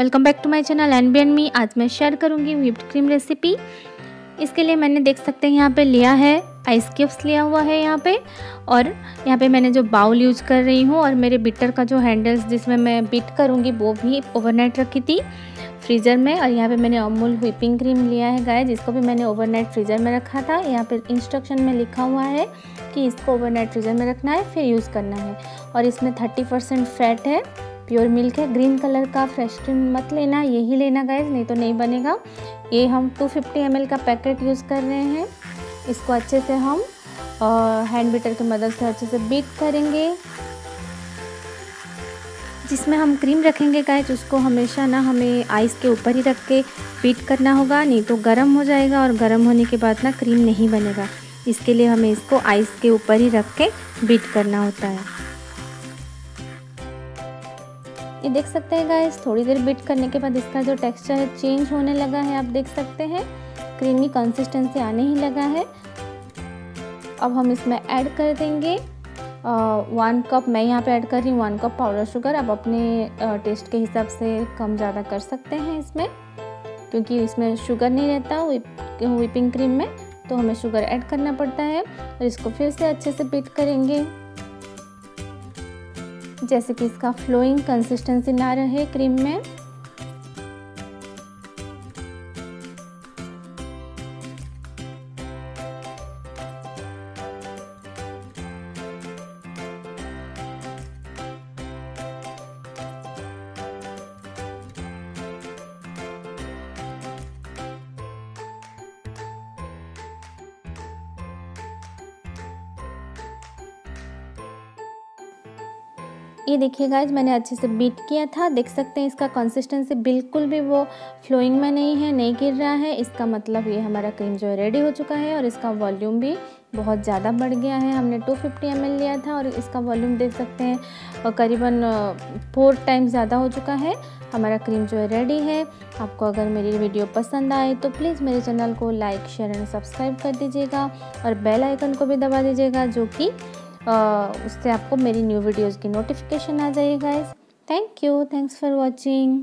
Welcome back to my channel N B N me आज मैं share करूँगी whipped cream recipe इसके लिए मैंने देख सकते हैं यहाँ पे लिया है आइस क्यूब्स लिया हुआ है यहाँ पे। और यहाँ पे मैंने जो बाउल यूज़ कर रही हूँ और मेरे बिटर का जो हैंडल्स जिसमें मैं बीट करूँगी, वो भी ओवरनाइट रखी थी फ्रीज़र में। और यहाँ पे मैंने अमूल व्हिपिंग क्रीम लिया है गाय जिसको भी मैंने ओवरनाइट फ्रीज़र में रखा था। यहाँ पे इंस्ट्रक्शन में लिखा हुआ है कि इसको ओवरनाइट फ्रीज़र में रखना है, फिर यूज़ करना है। और इसमें थर्टी परसेंट फैट है। प्योर मिल्क है। ग्रीन कलर का फ्रेश क्रीम मत लेना, यही लेना गैस नहीं तो नहीं बनेगा। ये हम 250 फिफ्टी का पैकेट यूज़ कर रहे हैं। इसको अच्छे से हम हैंड बीटर की मदद से अच्छे से बीट करेंगे। जिसमें हम क्रीम रखेंगे गाइस उसको हमेशा ना हमें आइस के ऊपर ही रख के बीट करना होगा, नहीं तो गर्म हो जाएगा और गर्म होने के बाद ना क्रीम नहीं बनेगा। इसके लिए हमें इसको आइस के ऊपर ही रख के बीट करना होता है। ये देख सकते हैं गाइस थोड़ी देर बीट करने के बाद इसका जो टेक्सचर है चेंज होने लगा है, आप देख सकते हैं। क्रीमी कंसिस्टेंसी आने ही लगा है। अब हम इसमें ऐड कर देंगे। वन कप मैं यहाँ पे ऐड कर रही हूँ वन कप पाउडर शुगर आप अपने टेस्ट के हिसाब से कम ज़्यादा कर सकते हैं इसमें। क्योंकि इसमें शुगर नहीं रहता व्हिपिंग क्रीम में तो हमें शुगर ऐड करना पड़ता है। और इसको फिर से अच्छे से बीट करेंगे। जैसे कि इसका फ्लोइंग कंसिस्टेंसी ना रहे क्रीम में। ये देखिए गाइज़ मैंने अच्छे से बीट किया था। देख सकते हैं इसका कंसिस्टेंसी बिल्कुल भी वो फ्लोइंग में नहीं है, नहीं गिर रहा है। इसका मतलब ये हमारा क्रीम जो है रेडी हो चुका है और इसका वॉल्यूम भी बहुत ज़्यादा बढ़ गया है। हमने 250 फिफ्टी लिया था और इसका वॉल्यूम देख सकते हैं करीबन फोर टाइम ज़्यादा हो चुका है। हमारा क्रीम जो है रेडी है। आपको अगर मेरी वीडियो पसंद आए तो प्लीज़ मेरे चैनल को लाइक शेयर एंड सब्सक्राइब कर दीजिएगा और बेल आइकन को भी दबा दीजिएगा जो कि उससे आपको मेरी न्यू वीडियोज़ की नोटिफिकेशन आ जाएगा thank you thanks for watching